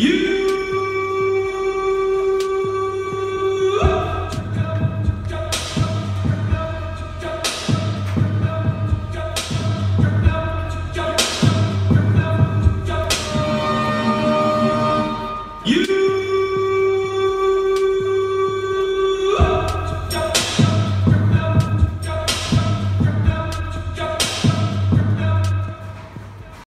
You